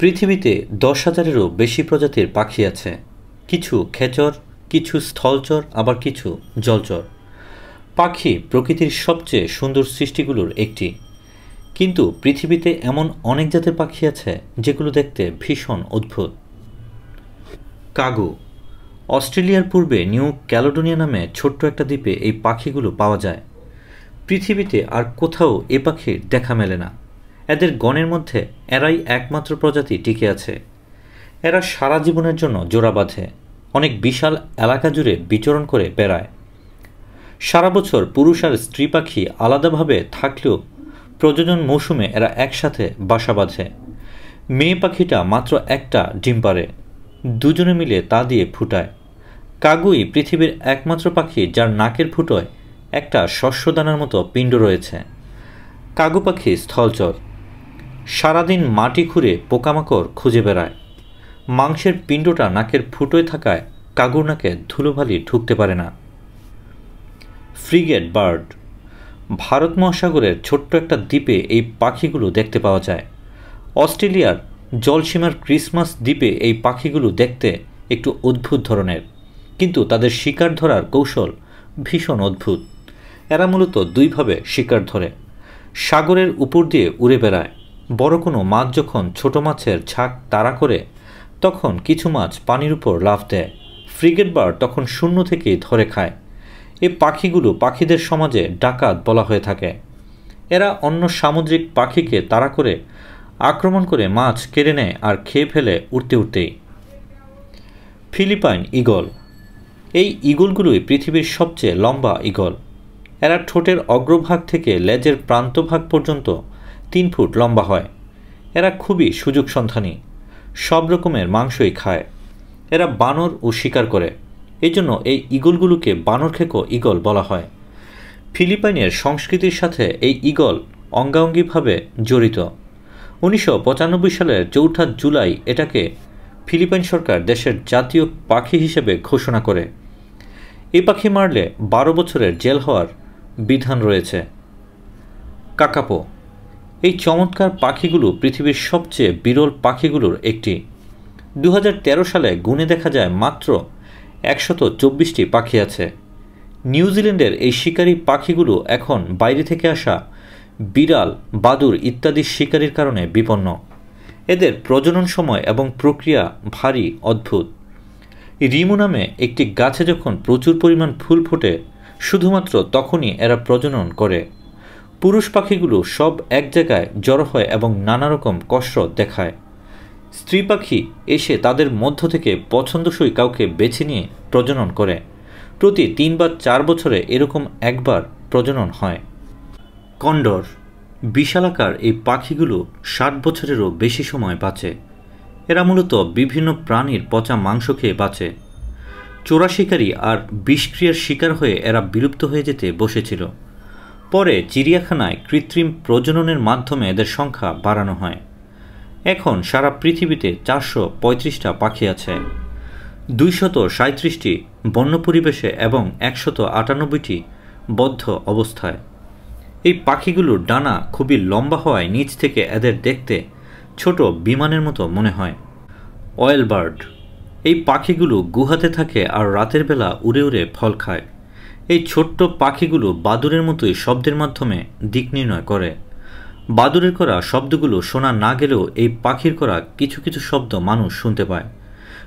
পৃথিবীতে দশ হাজারেরও বেশি প্রজাতির পাখি আছে। কিছু খেচর, কিছু স্থলচর, আবার কিছু জলচর। পাখি প্রকৃতির সবচেয়ে সুন্দর সৃষ্টিগুলোর একটি। কিন্তু পৃথিবীতে এমন অনেক জাতের পাখি আছে যেগুলো দেখতে ভীষণ অদ্ভুত। কাগু। অস্ট্রেলিয়ার পূর্বে নিউ ক্যালোডোনিয়া নামে ছোট্ট একটা দ্বীপে এই পাখিগুলো পাওয়া যায়। পৃথিবীতে আর কোথাও এ পাখির দেখা মেলে না। এদের গণের মধ্যে এরাই একমাত্র প্রজাতি টিকে আছে। এরা সারা জীবনের জন্য জোড়া বাঁধে, অনেক বিশাল এলাকা জুড়ে বিচরণ করে বেড়ায়। সারা বছর পুরুষ আর স্ত্রী পাখি আলাদাভাবে থাকলেও প্রজনন মৌসুমে এরা একসাথে বাসা বাঁধে। মেয়ে পাখিটা মাত্র একটা ডিম পারে দুজনে মিলে তা দিয়ে ফুটায়। কাগুই পৃথিবীর একমাত্র পাখি যার নাকের ফুটোয় একটা শস্যদানার মতো পিণ্ড রয়েছে। কাগু পাখি স্থলচর সারাদিন মাটি খুঁড়ে পোকামাকড় খুঁজে বেড়ায়। মাংসের পিণ্ডটা নাকের ফুটোয় থাকায় কাগুর নাকে ধুলোভালি ঢুকতে পারে না। Frigate bird. ভারত মহাসাগরের ছোট্ট একটা দ্বীপে এই পাখিগুলো দেখতে পাওয়া যায়। অস্ট্রেলিয়ার জলসীমার ক্রিসমাস দ্বীপে এই পাখিগুলো দেখতে একটু অদ্ভুত ধরনের, কিন্তু তাদের শিকার ধরার কৌশল ভীষণ অদ্ভুত। এরা মূলত দুইভাবে শিকার ধরে। সাগরের উপর দিয়ে উড়ে বেড়ায়। বড় কোনো মাছ যখন ছোট মাছের ঝাঁক তাড়া করে, তখন কিছু মাছ পানির উপর লাফ দেয়। ফ্রিগেট বার তখন শূন্য থেকেই ধরে খায়। এ পাখিগুলো পাখিদের সমাজে ডাকাত বলা হয়ে থাকে। এরা অন্য সামুদ্রিক পাখিকে তাড়া করে আক্রমণ করে মাছ কেড়ে নেয় আর খেয়ে ফেলে উঠতে উঠতেই ফিলিপাইন ইগল এই ইগলগুলোই পৃথিবীর সবচেয়ে লম্বা ইগল এরা ঠোঁটের অগ্রভাগ থেকে লেজের প্রান্তভাগ পর্যন্ত তিন ফুট লম্বা হয়। এরা খুবই সুযোগ সন্ধানী। সব রকমের মাংসই খায়। এরা বানর ও শিকার করে। এই জন্য এই ইগলগুলোকে বানর খেকো ইগল বলা হয়। ফিলিপাইনের সংস্কৃতির সাথে এই ইগল অঙ্গাঙ্গিভাবে জড়িত। উনিশশো পঁচানব্বই সালের চৌঠা জুলাই এটাকে ফিলিপাইন সরকার দেশের জাতীয় পাখি হিসেবে ঘোষণা করে। এই পাখি মারলে বারো বছরের জেল হওয়ার বিধান রয়েছে। কাকাপো এই চমৎকার পাখিগুলো পৃথিবীর সবচেয়ে বিরল পাখিগুলোর একটি। দু হাজার তেরো সালে গুণে দেখা যায় মাত্র একশত চব্বিশটি পাখি আছে। নিউজিল্যান্ডের এই শিকারী পাখিগুলো এখন বাইরে থেকে আসা বিড়াল, বাদুর ইত্যাদি শিকারির কারণে বিপন্ন। এদের প্রজনন সময় এবং প্রক্রিয়া ভারী, অদ্ভুত। রিমু নামে একটি গাছে যখন প্রচুর পরিমাণ ফুল ফোটে, শুধুমাত্র তখনই এরা প্রজনন করে। পুরুষ পাখিগুলো সব এক জায়গায় জড়ো হয় এবং নানা রকম কসরত দেখায়। স্ত্রী পাখি এসে তাদের মধ্য থেকে পছন্দসই কাউকে বেছে নিয়ে প্রজনন করে। প্রতি তিন বা চার বছরে এরকম একবার প্রজনন হয়। কন্ডর বিশালাকার এই পাখিগুলো ষাট বছরেরও বেশি সময় বাঁচে। এরা মূলত বিভিন্ন প্রাণীর পচা মাংস খেয়ে বাঁচে। চোরা শিকারী আর বিষক্রিয়ার শিকার হয়ে এরা বিলুপ্ত হয়ে যেতে বসেছিল। পরে চিড়িয়াখানায় কৃত্রিম প্রজননের মাধ্যমে এদের সংখ্যা বাড়ানো হয়। এখন সারা পৃথিবীতে চারশো পঁয়ত্রিশটা পাখি আছে। দুইশত সাঁত্রিশটি বন্য পরিবেশে এবং একশত আটানব্বইটি বদ্ধ অবস্থায়। এই পাখিগুলোর ডানা খুবই লম্বা হওয়ায় নিচ থেকে এদের দেখতে ছোট বিমানের মতো মনে হয়। অয়েল বার্ড এই পাখিগুলো গুহাতে থাকে আর রাতের বেলা উড়ে উড়ে ফল খায়। এই ছোট্ট পাখিগুলো বাদুরের মতোই শব্দের মাধ্যমে দিক নির্ণয় করে। বাদুরের করা শব্দগুলো শোনা না গেলেও এই পাখির করা কিছু কিছু শব্দ মানুষ শুনতে পায়।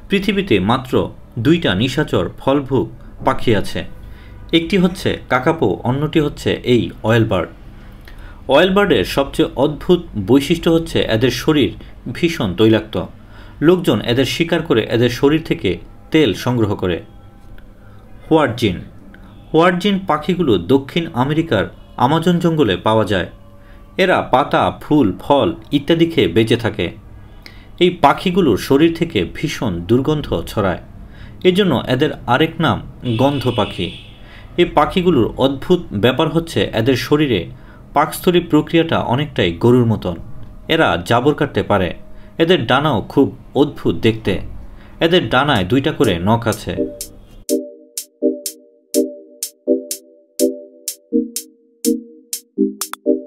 পৃথিবীতে মাত্র দুইটা নিশাচর ফলভুক পাখি আছে। একটি হচ্ছে কাকাপো, অন্যটি হচ্ছে এই অয়েল বার্ড। অয়েল বার্ডের সবচেয়ে অদ্ভুত বৈশিষ্ট্য হচ্ছে এদের শরীর ভীষণ তৈলাক্ত। লোকজন এদের শিকার করে এদের শরীর থেকে তেল সংগ্রহ করে। হোয়ার্জিন হোয়ার্জিন পাখিগুলো দক্ষিণ আমেরিকার আমাজন জঙ্গলে পাওয়া যায়। এরা পাতা, ফুল, ফল ইত্যাদি খেয়ে বেঁচে থাকে। এই পাখিগুলোর শরীর থেকে ভীষণ দুর্গন্ধ ছড়ায়। এজন্য এদের আরেক নাম গন্ধ পাখি। এই পাখিগুলোর অদ্ভুত ব্যাপার হচ্ছে এদের শরীরে পাকস্থলী প্রক্রিয়াটা অনেকটাই গরুর মতন। এরা জাবর কাটতে পারে। এদের ডানাও খুব অদ্ভুত দেখতে। এদের ডানায় দুইটা করে নখ আছে। Música